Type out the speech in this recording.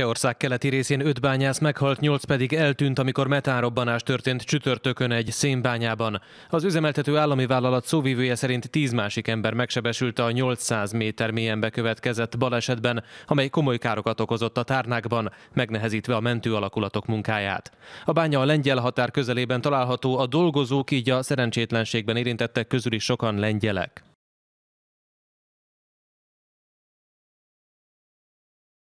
Csehország keleti részén öt bányász meghalt, nyolc pedig eltűnt, amikor metánrobbanás történt csütörtökön egy szénbányában. Az üzemeltető állami vállalat szóvívője szerint tíz másik ember megsebesült a 800 méter mélyen bekövetkezett balesetben, amely komoly károkat okozott a tárnákban, megnehezítve a mentő alakulatok munkáját. A bánya a lengyel határ közelében található, a dolgozók így a szerencsétlenségben érintettek közül is sokan lengyelek.